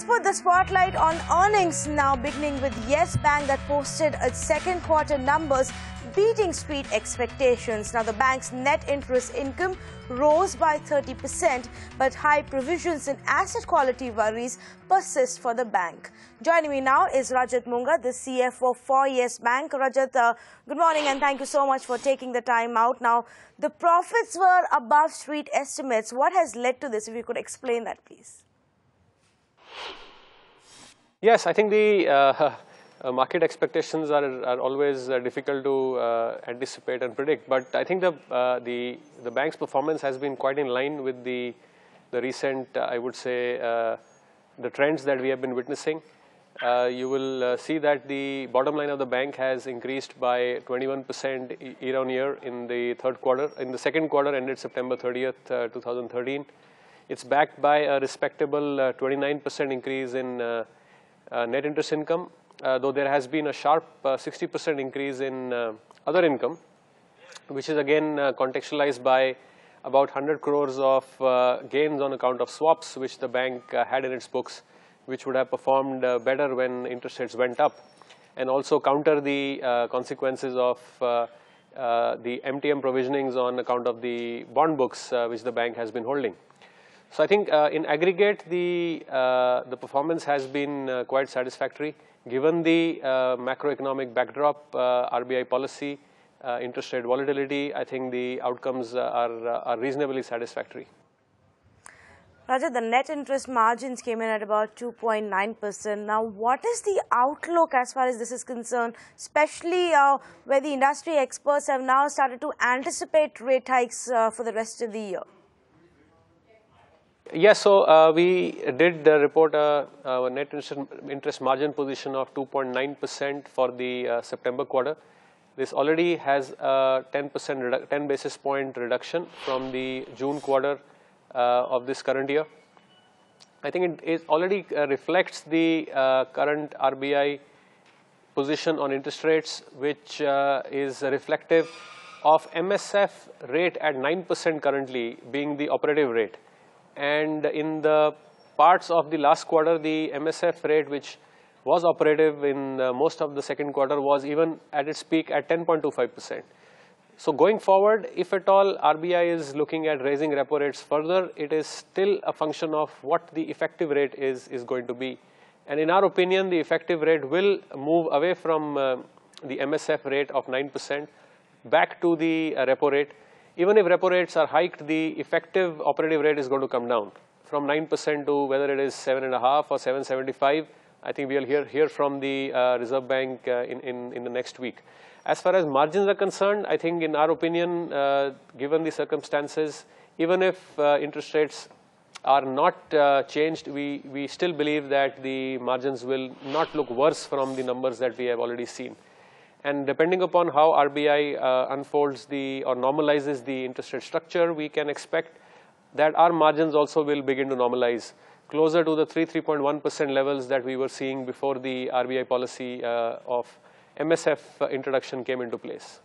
Let's put the spotlight on earnings now, beginning with Yes Bank that posted its second quarter numbers beating street expectations. Now, the bank's net interest income rose by 30%, but high provisions and asset quality worries persist for the bank. Joining me now is Rajat Monga, the CFO for Yes Bank. Rajat, uh, good morning and thank you so much for taking the time out. Now, the profits were above street estimates. What has led to this? If you could explain that, please. Yes, I think the uh, uh, market expectations are, are always uh, difficult to uh, anticipate and predict. But I think the, uh, the, the bank's performance has been quite in line with the, the recent, uh, I would say, the trends that we have been witnessing. you will see that the bottom line of the bank has increased by 21% year on year in the third quarter. In the second quarter ended September 30th, 2013. It's backed by a respectable 29% increase in uh, net interest income, uh, though there has been a sharp 60% uh, increase in other income, which is again contextualized by about 100 crores of gains on account of swaps, which the bank had in its books, which would have performed better when interest rates went up, and also counter the consequences of uh, the MTM provisionings on account of the bond books uh, which the bank has been holding. So I think uh, in aggregate, the, uh, the performance has been uh, quite satisfactory. Given the uh, macroeconomic backdrop, uh, RBI policy, uh, interest rate volatility, I think the outcomes are, are reasonably satisfactory. Raja, the net interest margins came in at about 2.9%. Now, what is the outlook as far as this is concerned, especially where the industry experts have now started to anticipate rate hikes for the rest of the year? Yes, so uh, we did uh, report a, a, net interest margin position of 2.9% for the uh, September quarter. This already has a 10% 10 basis point reduction from the June quarter uh, of this current year. I think it, it already uh, reflects the uh, current RBI position on interest rates, which is reflective of MSF rate at 9% currently being the operative rate and in the parts of the last quarter, the MSF rate, which was operative in most of the second quarter, was even at its peak at 10.25%. So going forward, if at all RBI is looking at raising repo rates further, it is still a function of what the effective rate is, is going to be. And in our opinion, the effective rate will move away from uh, the MSF rate of 9% back to the uh, repo rate even if repo rates are hiked, the effective operative rate is going to come down from 9% to whether it is 7.5 or 775. I think we'll hear, hear from the uh, Reserve Bank uh, in, in, in the next week. As far as margins are concerned, I think in our opinion, uh, given the circumstances, even if uh, interest rates are not uh, changed, we, we still believe that the margins will not look worse from the numbers that we have already seen. And depending upon how RBI uh, unfolds the or normalizes the interest rate structure, we can expect that our margins also will begin to normalize closer to the 3, 3.1% levels that we were seeing before the RBI policy uh, of MSF introduction came into place.